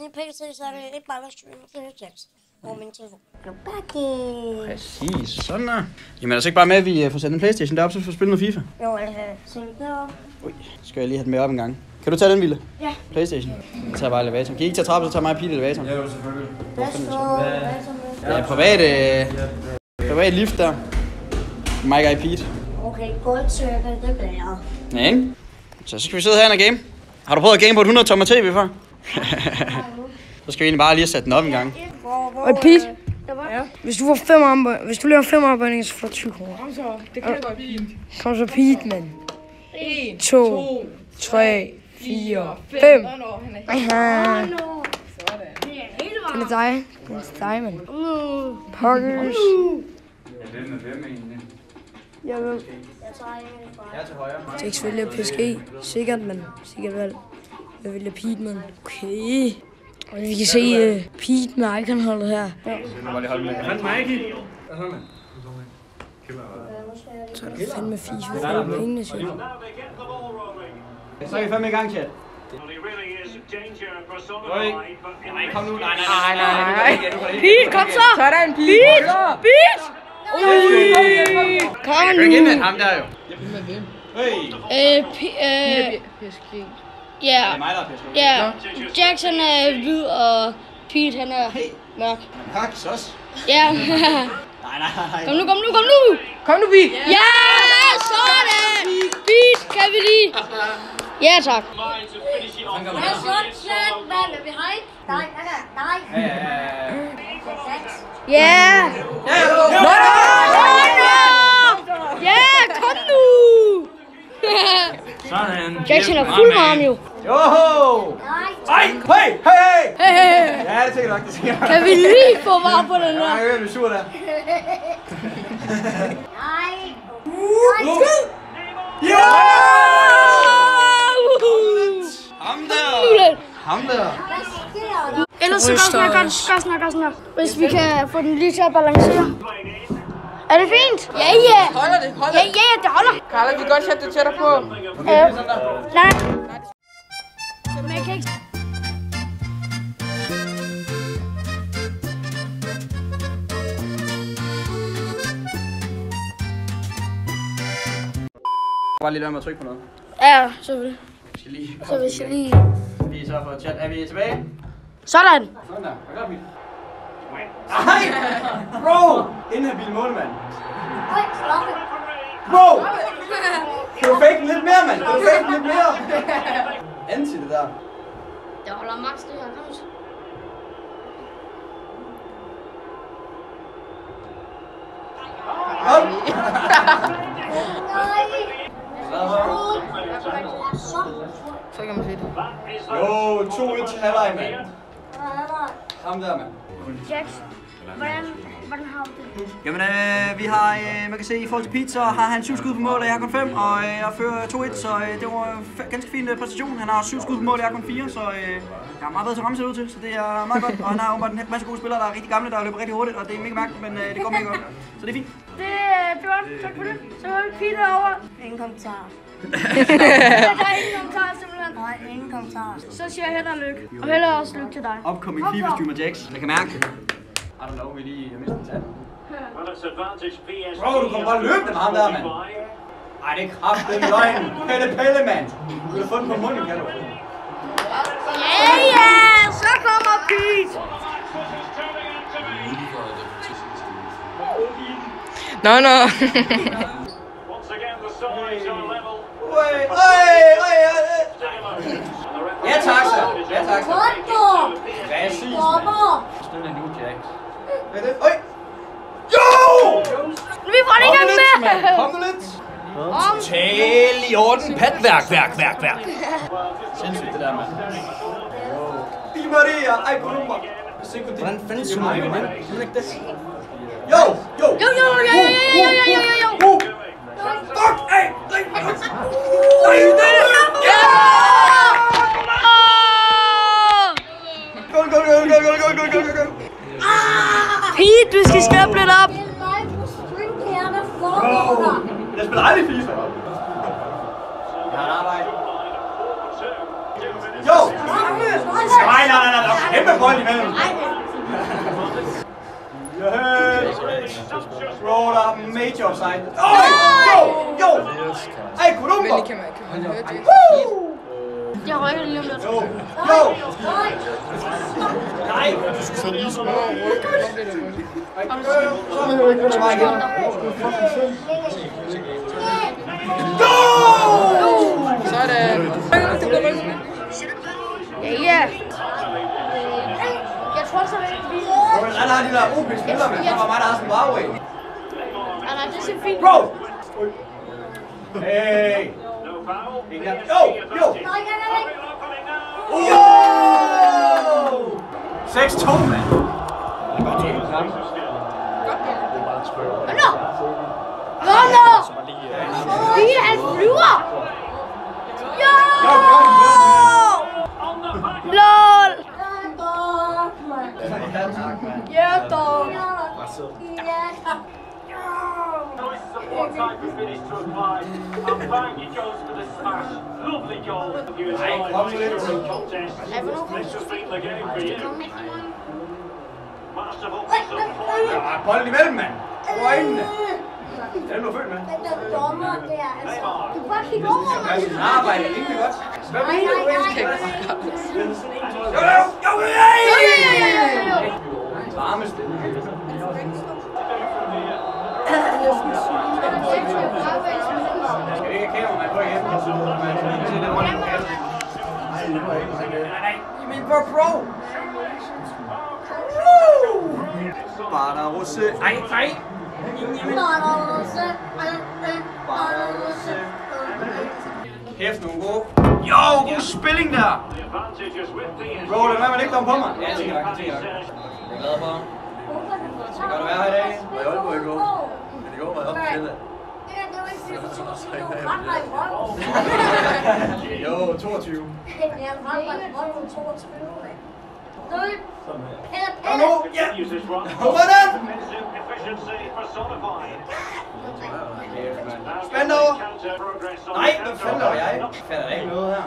Lige pt. så er det ikke bare at streame til Netflix over min telefon. Præcis, sådan der. Jamen er det så ikke bare med, at vi øh, får sat en Playstation derop, så vi får spillet noget FIFA? Jo, altså, se deroppe. Ui, skal jeg lige have den med op en gang. Kan du tage den, Ville? Ja. Playstation. Jeg tager bare elevatoren. Kan I ikke tage trappen, så tager mig og Pete elevatoren? Ja, jo, selvfølgelig. Hvad så? Hvad så med? Ja, privat, øh, privat lift der. Mike og Pete. Okay, godt cirkel, det bliver jeg. Ja, ikke? Så, så skal vi sidde herinde og game. Har du prøvet at game på et 100 tommer tv før? så skal vi egentlig bare lige sætte den op en gang. Hvor, hvor, Og Pete, Der var ja. hvis du får fem armbøj, hvis du laver fem armbøjninger, så får du 20 kroner. Kom så, det kan jeg godt fint. Kom så Pete, mand. 1, 2, 2, 3, 4, 5. 5. Nå, nå, han er helt Aha. Den er dig. Den er dig, mand. Pokkers. Hvem er hvem egentlig? Jeg ved. Jeg tager en fra. Her til højre. Tex vælger PSG. Sikkert, mand. Sikkert valg. Jeg vælger Pete, mand. Okay. Og vi kan se uh, Pete med Icon-holdet her. Jeg fandt Mikey. Så? Så er der fandme FIFA for alle pengene, shit. Så er vi fandme i gang, chat. Kom nu. Nej, nej, nej. Pete, kom så! Sådan, Pete. Pete! Ui! Kom nu! ham der jo. Øh, p- øh, ja, er mig, der er pæsk. ja. Jackson er hvid, og Pete han er mørk. Hak, sås. Ja. Nej, nej, nej. kom nu, kom nu, kom nu! Kom nu, Pete. Ja, sådan! Pete, kan vi lige? Ja, tak. Hvad så, chat? Hvad er behind? Nej, nej, nej. Ja, ja, ja, ja. Seks. Ja! Nå, Ja, kom nu! Sådan. Jackson er fuld ham jo. Joho! Nej. Ej, hey, hey, hey! Hey, hey. Ja, det tænker jeg nok, det tænker nok. Kan vi lige få var på den Ja, der? jeg hører, du er sur der. Nej. Jo! Ham der! Ham der! Sker der? Ellers så her, gør sådan her, gør sådan her. Hvis vi kan få den lige til at balancere. Er det fint? Ja, ja. Holder det, holder Ja, det. ja, ja, det holder. Carla, vi kan godt sætte det tættere på. Øh, nej. Men jeg kan ikke... Bare lige lade mig at trykke på noget. Ja, selvfølgelig. Jeg skal lige... Så hvis jeg lige... Lige så for chat. Er vi tilbage? Sådan. Sådan der. Hvad gør vi? Ej! Bro! Inhabil målmand. Stop det. Bro! Kan du fake lidt mere, mand? Kan du fake lidt mere? En zit er daar. De allermaakste roos. Oh! Zeg hem zitten. Yo, two inch hebben man. Gaan we daarmee. Jackson, hvordan, har du det? Jamen, øh, vi har, øh, man kan se, i forhold til Pete, så har han 7 skud på mål, og jeg har kun 5, og øh, jeg fører 2-1, så øh, det var en ganske fin øh, præstation. Han har 7 skud på mål, og jeg har kun 4, så øh, jeg har meget bedre til at ramme, ser det ud til, så det er meget godt. Og han har åbenbart en masse gode spillere, der er rigtig gamle, der løber rigtig hurtigt, og det er mega mærkeligt, men øh, det går mega godt. Så det er fint. Det er godt. Tak for det. Så er vi Peter over. Ingen kommentar. der er ingen kommentar, simpelthen. Nej, ingen kommentar. Så siger jeg held og lykke. Og held og også lykke til dig. Upcoming FIFA streamer Jax. Jeg kan mærke det. I don't know, vi lige har mistet tand. Bro, du kommer bare løbende med ham der, mand. Ej, det er kraften løgn. Pelle Pelle, mand. Du har fået den på munden, kan du? Ja, ja. Så kommer Pete. Nå, nå. Øj, øj, øj. Ja tak, så. Ja tak, så. Hvorfor? Præcis, mand. Hvorfor? Sådan er nu, Jax. Hvad er det? Øj! Jo! Vi får det ikke engang Kom nu lidt, med. Kom nu lidt. Total i orden. Pat, værk, værk, værk. Sindssygt det der, mand. Di Maria, ej, på nummer. Hvordan fanden zoomer vi den? Kan ikke det? Jo, jo. Jo, jo, jo, jo, jo, jo, jo, jo, jo. Uh. Fuck, ej, Jo! Nej, nej, nej, nej, kæmpe bold imellem. Bro, der er major offside. Øj! Jo! Jo! Ej, Kolumbo! Det? Jeg rykker lige om lidt. Jo! Jo! Nej! Du skal så lige spørge. Ej, gør det. Så er det jo ikke. Try igen. Go! Sådan. Ja, ja. Jeg tror så, at vi... Alle har de der OP-spillere, men så var mig, der har sådan en Huawei. Ah, nej, det ser fint. Bro! Hey! Jo! Jo! Jo! 6-2, mand. Nå! Nå, nå! Lige han flyver! Yeah, dog. One time for finish to apply, and Bangi goes for the smash. Lovely goal. You enjoy Everyone This has been the game for you. Massive up to support. Apparently, verme. Wine. Of play. Ja, bolden imellem, mand. Over øjnene. Det er du født med. Neymar. Ja, sin arbejde, det er godt. Hvad mener du, Jo, jo, jo, jo, jo! Varmeste. Skal vi ikke have kameraet på igen? Nej, nej, min GoPro! Bare russe. Ej, ej. Kæft, nogle gode. Jo, god spilling der. The advantage is with the Bro, det er med, man ikke kommer på mig. Ja, sikkert nok, sikkert nok. Jeg er glad for. Så godt at være her i dag. Var i Aalborg i går. Men i går var jeg oppe på Sjælland. Jo, 22. Og nu, ja. uses run. Hvordan? Efficiency personified. Spænd over. Nej, hvad fanden laver jeg? Fatter ikke noget her.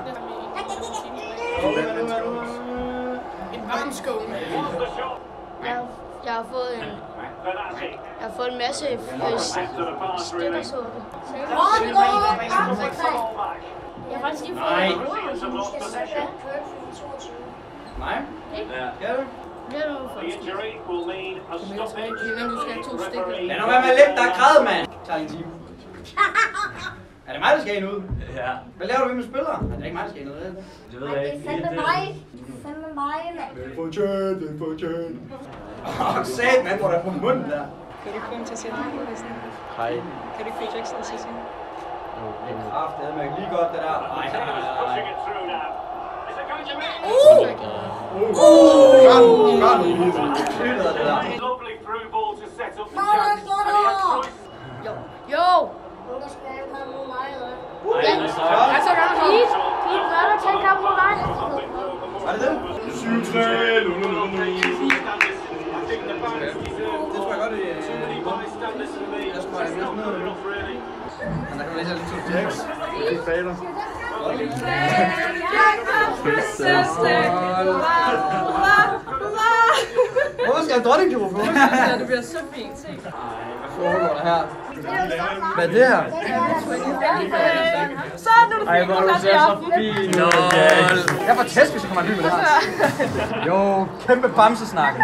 En varm skål. What's the shot? Jeg, har fået en, jeg har fået en masse øh. Fallback. Jeg har faktisk lige Nej. fået. Nej? Skal du? The injury will mean a stoppage. Inden du skal have to stikker. Lad nu være med at lægge dig græd, mand. Det tager en time. Er det mig, der skal ind ud? Ja, Hvad laver du ved med spillere? Er det ikke mig, der skal ind ud? er det? ved jeg ikke. Det er for tjent, det er for tjent. Åh, sat, man, hvor der er på munden der. Kan du ikke få ham til at den næsten? Hej. Kan du ikke få Jackson til at sætte den? Det er kraftedet med lige godt, det der. Ej, nej, nej, nej. To be? Gør den, gør den. Skyder det der. Lovely through ball to set up the chance. And he had choice. Jo! Ej, Ja, så gør du så. Pete, Pete, hvad er der til kamp mod dig? Var det det? 7-3, I think the fans deserve Det tror jeg godt, det er. Jeg tror, det er really. Men der kan man læse lidt to Jacks. Hvorfor skal jeg dronningjord på? Ja, det bliver så fint. Se. Hvad foregår der her? Hvad er det her? Så nu er du fint. Hvor ser så fint. Lol. Jeg får tæsk, hvis jeg kommer i by med det her. Jo, kæmpe bamsesnakken.